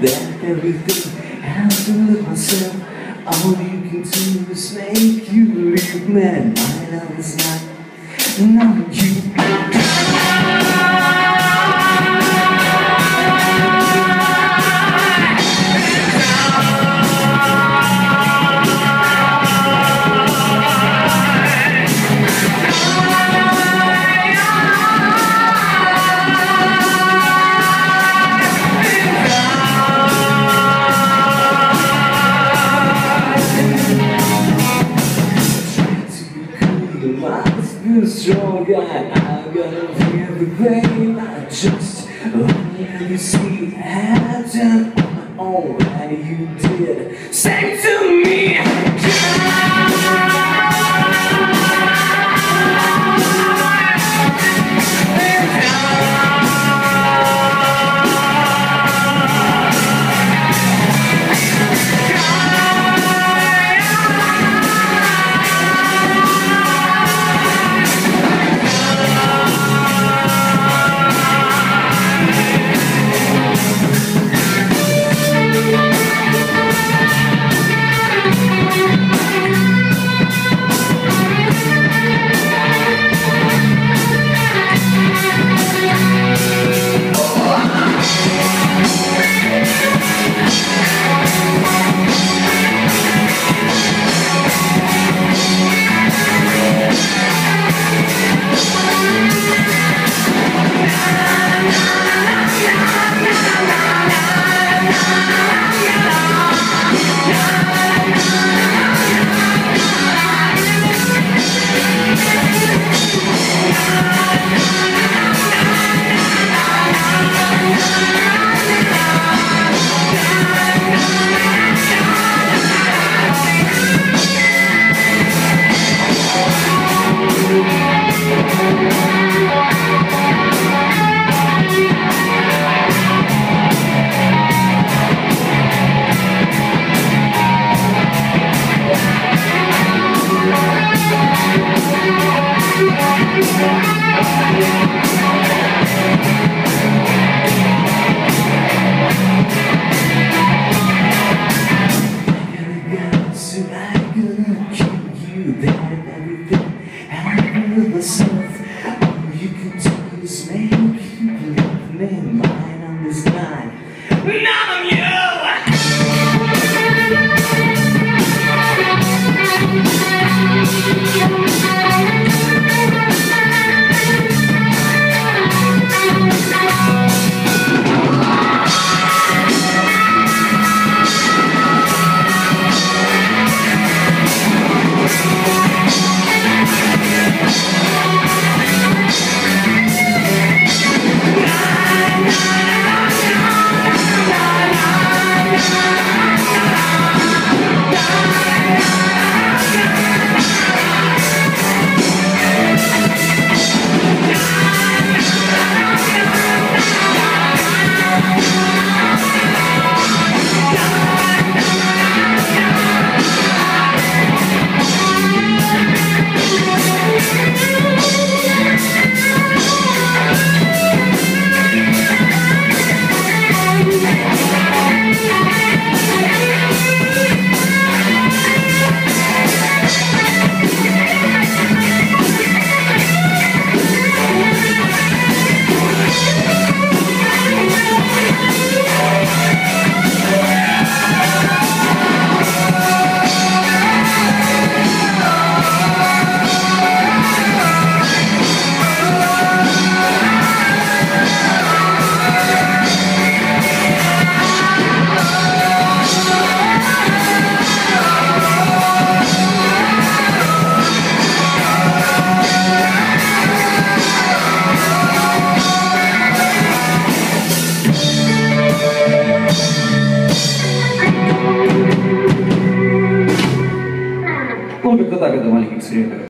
that everything have to myself. All you can do is make you leave. My love is not, not you. Strong, I, I gotta feel the pain. I just let you see I done on my own, and you did. Say to me, you leave me mine on this line. None of you! Только так это маленький эксперимент.